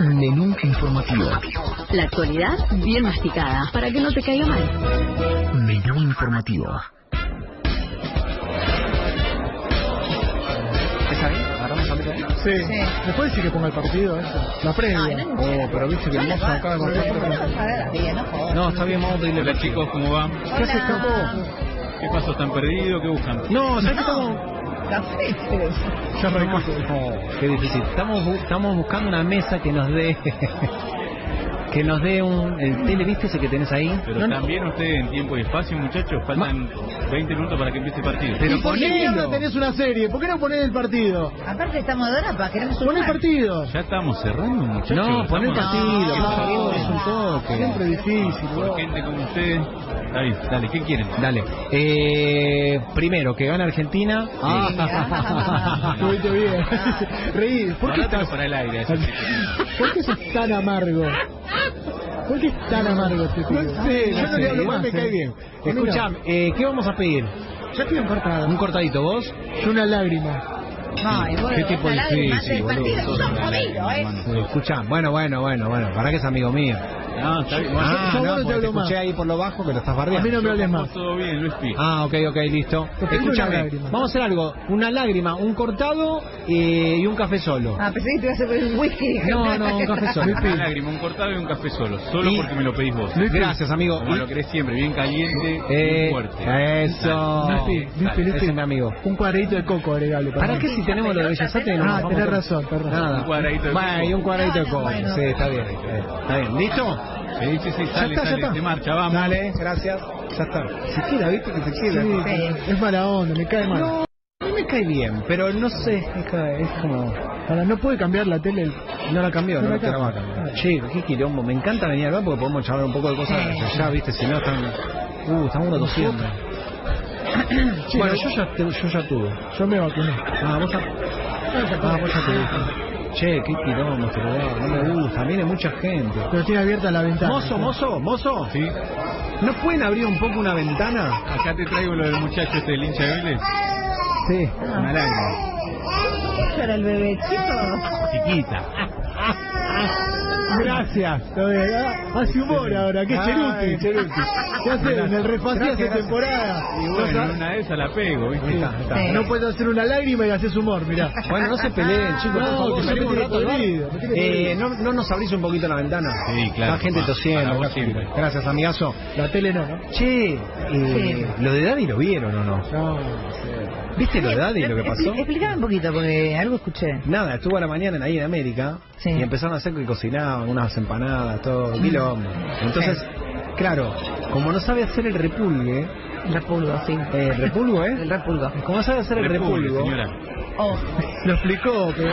Menú informativo. La actualidad bien masticada, para que no te caiga mal. Menú informativo. ¿Está bien? ¿Agarramos a mí también? Sí. ¿Me puede decir que ponga el partido eso? La previa. Oh, pero viste que el mozo acaba de cortar. No, está bien, vamos a pedirle. Hola chicos, ¿cómo van? ¿Qué hace Capo? ¿Qué pasó? ¿Están perdidos? ¿Qué buscan? No, ¿sabes qué. Oh, difícil. Estamos, bu- estamos buscando una mesa que nos dé. que nos dé un. El tele, ¿viste ese que tenés ahí? Pero No, no. también ustedes en tiempo y espacio, muchachos, faltan 20 minutos para que empiece el partido. Pero ¿Y por qué ahora tenés una serie? ¿Por qué no ponés el partido? Aparte estamos de hora para queremos un Pon el partido. Ya estamos cerrando, muchachos. No, pon el partido, por No. favor, es un toque. Siempre difícil, Por vos. gente como. Está bien, dale, ¿qué quieren? Dale. Eh, primero, que gana Argentina. Ah, estuviste bien. Reí. ¿Por qué estás, para el aire. ¿Por qué sos tan amargo? ¿Por qué es tan amargo este tío? No sé, Yo no no le hablo más, me cae bien. No. Escuchame, eh, ¿qué vamos a pedir? Ya estoy encortado. Un cortadito, ¿vos? Yo una lágrima. Ay, bueno, ¿Qué tipo del boludo, Son jodidos, ¿eh? Escuchá, bueno, bueno, bueno, bueno, para que es amigo mío. No, está bien. Ah, yo no, no te hablo te escuché más. ahí por lo bajo que lo estás A bardeando. mí no me hables más. Todo bien, Luis Pi. Ah, ok, ok, listo. Escúchame, vamos a hacer algo. Una lágrima, un cortado eh, y un café solo. Ah, pensé que te ibas a poner un whisky. No, no, un café solo. Una lágrima, un cortado y un café solo. Solo Y- porque me lo pedís vos. Gracias, amigo. Como lo querés siempre, bien caliente Eh, y fuerte. eso. Ese Luispi. es mi amigo. Un cuadradito de coco agregable. ¿Para mí. qué si tenemos lo de Bellas Artes? Ah, tenés a- razón, razón. Nada. Un cuadradito de Bueno, coco. y un cuadradito de coco. Sí, está bien. eh, Está bien. ¿Listo? Sí, sí, sí, Ya sale, está, ya sale, está. se marcha, vamos. Dale, gracias. Ya está. Se queda, ¿viste? Que se queda. Sí, es mala onda, me cae mal. No, a mí me cae bien, pero no sé, es, como... Ahora, no puede cambiar la tele. No la cambió, no, No la te la va a cambia. cambiar. Che, qué quilombo, me encanta venir acá porque podemos charlar un poco de cosas Sí. allá, viste, si no están... Uh, están uno tosiendo. Bueno, no- yo ya, te- yo ya tuve. Yo me vacuné. Ah, vos ya... Ah, vos ya tuviste. Che, qué quilombo este lugar, no me gusta, viene mucha gente. Pero tiene abierta la ventana. Mozo, mozo, mozo, Sí, ¿no pueden abrir un poco una ventana? acá te traigo lo del muchacho este del hincha de Vélez. Sí. Una lágrima. ¿Eso era el bebecito? Chiquita. Gracias. Ah, Hace humor ahora, qué cheruti. Cheruti. ¿Qué haces? En el refací Gracias, hace temporada. Y No bueno, una de esas la pego, ¿viste? No puedes hacer una lágrima y haces humor, mirá. Bueno, no se peleen, chicos, No, Eh. ¿no, ¿No nos abrís un poquito la ventana? Sí, claro, La gente tosiendo. Gracias, amigazo. La tele no, ¿no? Che, eh, lo de Daddy lo vieron o no? No, ¿Viste lo de Daddy lo que pasó? Explícame un poquito, porque algo escuché. Nada, estuvo a la mañana ahí en América Sí. y empezaron a hacer que cocinaban unas empanadas, todo, quilombo. Entonces, claro, como no sabe hacer el repulgue, Repulgo, sí. eh, el repulgo, El ¿eh? repulgo. Como no sabe hacer el Repulgue, repulgo, señora. Oh. lo explicó. Pero,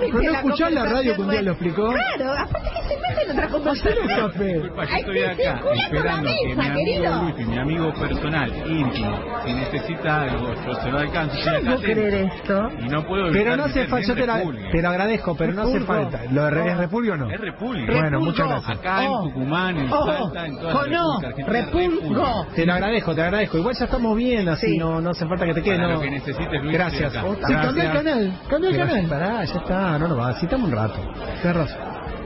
pero no escuchás la radio que un día lo explicó. Claro, aparte que en otra. Disculpa, yo estoy acá esperando que mi amigo. Luis, mi amigo personal, íntimo, si necesita algo, yo se lo alcanzo. Yo no creer esto. Y no puedo Pero no hace falta, yo te, la- te lo agradezco, pero no hace Repulgo. falta. ¿Lo de ¿Es repulgue o no? Es repulgue. Bueno, Repulgo. muchas gracias. Acá Oh. en Tucumán, en Oh. Salta, en toda la Con no, República Argentina, repulgo. Te lo agradezco, te agradezco. Igual ya estamos bien, así Sí. no, no hace falta que te quede. Para no. lo que necesites, Luis, Gracias. cambia el canal, cambia el canal. Pará, ya está, no nos va, citamos un rato. Tenés razón.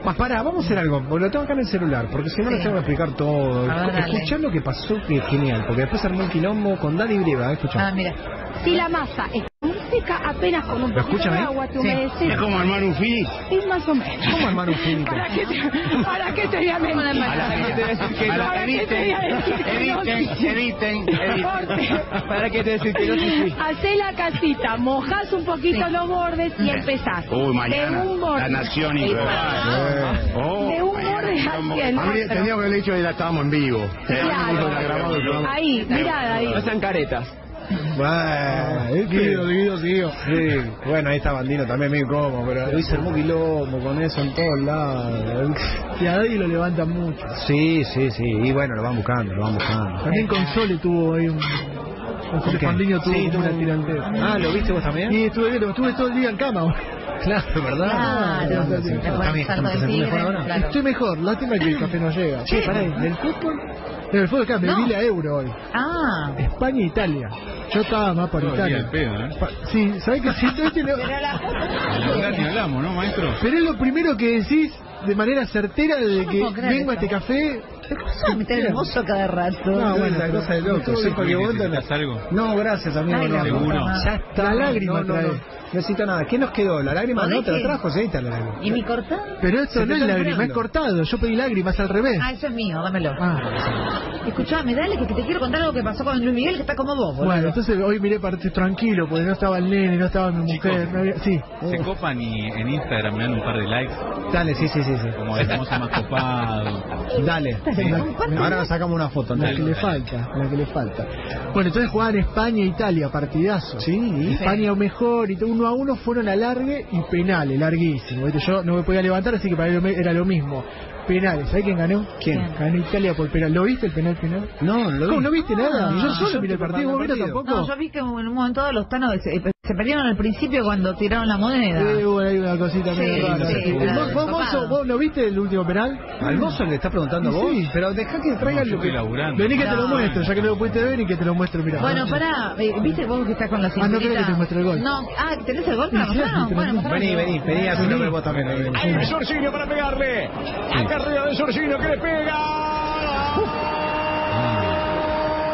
Más pará, vamos a hacer algo, lo tengo acá en el celular, porque si no Sí. les tengo que explicar todo. Ah, lo que pasó, que es genial, porque después armó un quilombo con Daddy Brieva, escuchá. Ah, mira. Si la masa es seca, apenas con un ¿Lo poquito de ahí? agua te Sí. humedeces. como armar un fin. Es más o menos. ¿Cómo armar un finito? ¿Para qué te, para qué te voy a mentir? No. ¿Para qué te voy a decir que no? eviten, Corte. ¿Para qué te decir que no? Hacé la casita, mojás un poquito los bordes y empezás. Uy, mañana, De un borde. la nación y Oh, De un borde hacia el otro. Tendríamos que haber dicho que la estábamos en vivo. Claro. Ahí, mirá ahí. sean caretas. Bueno, Guido, Guido, Guido. Sí, bueno, ahí está Bandino también medio incómodo, pero hoy se armó quilombo con eso en todos lados. Y a Daddy lo levanta mucho. Sí, sí, sí, y bueno, lo van buscando, lo van buscando. También con Sole tuvo ahí un... Entonces Fandiño tuvo sí, una tirantera. Ah, ¿lo viste vos también? Sí, estuve viendo, estuve todo el día en cama. Claro, ¿verdad? Claro. Estoy mejor, lástima que el café no llega. Sí, pará, ¿del fútbol? Del fútbol acá, me vi la Euro hoy. Ah. España e Italia. Yo estaba más por Italia. Sí, ¿sabés qué? Pero es lo primero que decís de manera certera de No que vengo a este café. ¿Pero cómo se va a meter el mozo cada rato? No, bueno, una cosa de loco. Sí, porque vos ¿Necesitas algo? No, gracias, amigo. No, la no. Seguro. Ya está. La lágrima no, no, trae. no. No necesito nada. ¿Qué nos quedó? ¿La lágrima? ¿Podés No, te la trajo, sí, está la lágrima. ¿Y mi cortada? Pero te no es lágrima, es cortado. Yo pedí lágrimas al revés. Ah, eso es mío, dámelo. Ah, Escuchame, dale que te quiero contar algo que pasó con Luis Miguel que está como vos, boludo. bueno, entonces hoy miré parte tranquilo porque no estaba el nene, no estaba mi Chicos. mujer. No había... Sí. Se copan y en Instagram me dan un par de likes, Dale, sí, sí, sí. Sí. como famoso más copado. Dale. Ahora sacamos una foto. La que le falta, la que le falta. Bueno, entonces jugaban España e Italia, partidazo. Sí. España mejor y todo, uno a uno fueron a largue y penales, larguísimo. Yo no me podía levantar, así que para mí era lo mismo. Penales, ¿sabés quién ganó? ¿Quién? Ganó Italia por penal. ¿Lo viste el penal penal? No, lo vi. ¿Cómo no viste nada? No, yo solo yo miré el partido, ¿vos viste tampoco? No, yo vi que en un momento los tanos se, se perdieron al principio cuando tiraron la moneda. Eh, bueno, hay una cosita Sí, medio rara. sí, Sí. claro, ¿Vos, vos, vos, copado. vos no viste el último penal? ¿Al mozo le estás preguntando Sí. vos? Pero deja que traiga No, yo lo que... estoy laburando. Vení que te lo muestro, ya que no lo pudiste ver y que te lo muestro, mirá. Bueno, pará, eh, ¿viste vos que estás con la Ah, no creo cinturita? que te muestre el gol. No, ah, ¿tenés el gol para Sí, sí, mostrarnos? sí, Bueno, sí. Vení, vení, pedí a su nombre vos también. el Jorginho para pegarle. Acá arriba de Jorginho que le pega.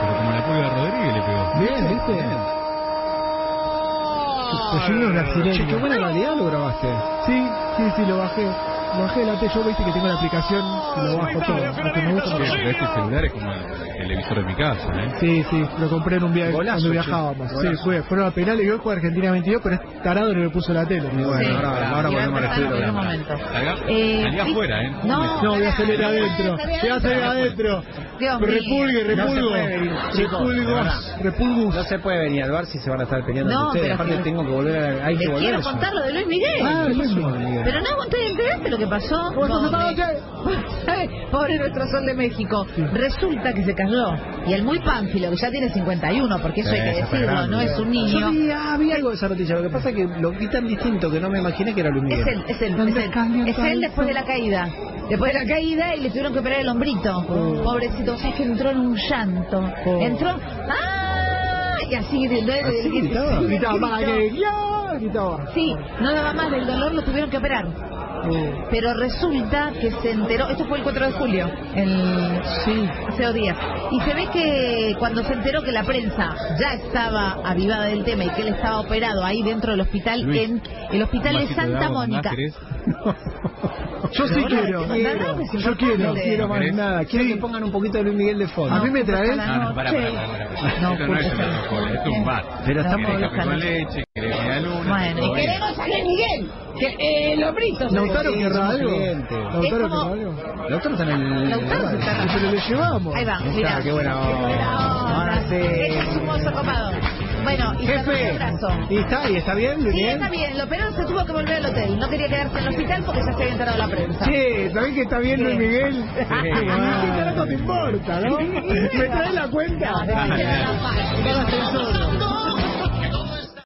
Pero como la pulga Rodríguez le pegó. Bien, ¿viste? Jorginho brasileño. Che, qué buena calidad lo grabaste. Sí, sí, sí, lo bajé. Lo bajé de la yo viste que tengo la aplicación y lo bajo todo. Porque me gusta Che, mucho. pero este celular es como el televisor de mi casa, ¿eh? Sí, sí, lo compré en un viaje Golazo, cuando che. viajábamos. Sí, Golazo. fue, fueron a penales y hoy juega Argentina 22, pero es tarado y no le puso la tele. Y bueno, Sí. ahora, ahora Iba a volvemos al estudio. en un momento. Salga, Eh, afuera, ¿eh? No, No, voy a salir adentro. Voy a salir adentro. Dios mío. Repulgue, No se repulgo. Repulgos. verdad. Repulgus. No se puede venir al bar si se van a estar peleando No, ustedes. pero Aparte que- tengo que volver, a- hay que volver. quiero contar lo de Luis Miguel. Ah, ¿Qué pasó, Luis. Miguel? Pero no, ¿ustedes enteraste lo que pasó? ¿Cómo estás, Pobre. nuestro sol de México. Resulta que se cayó. Y el muy pánfilo, que ya tiene 51, porque eso Sí, hay que decirlo, grande. no es un Yo niño. vi, ah, vi algo de esa noticia. Lo que pasa es que lo vi tan distinto que no me imaginé que era Luis Es Miguel. él, es él, ¿Dónde es él. Es él después de la caída. Después de la caída y le tuvieron que operar el hombrito. Oh. Pobrecito, o sea, es que entró en un llanto. Oh. Entró. ¡Ah! Y así, de- ¿Así gritaba? Gritaba, gritaba. Sí, no daba más del dolor, lo tuvieron que operar. Pero resulta que se enteró, esto fue el 4 de julio, el, Sí. hace dos días, y se ve que cuando se enteró que la prensa ya estaba avivada del tema y que él estaba operado ahí dentro del hospital, Luis, en el hospital de Santa Mónica. Yo sí quiero. Quiero. Yo quiero. importante. quiero más ¿Querés? nada. Quiero que pongan un poquito de Luis Miguel de fondo. A mí me traes. la No, no, para, para, noche. para, para. No, no es ser. alcohol, es un bar. Pero No, estamos- ¿Querés no, café no. con leche? ¿Querés media luna? Bueno, y queremos a Luis Miguel, que eh, el hombrito. se Lautaro querrá algo. Lautaro querrá algo. Lautaro está en el... Lautaro está Pero le llevamos. Ahí va, mira. está, qué buena onda. onda. Ahora sí. Ese es un mozo copado. Bueno, y Jefe, el brazo. ¿y está, y está bien, Luis Sí, Miguel? está bien. Lo operó, se tuvo que volver al hotel. No quería quedarse en el hospital porque ya se había enterado la prensa. Che, ¿sabés que está bien Luis Sí. Miguel? ¿Qué carajo te importa, no? ¿Me traes la cuenta?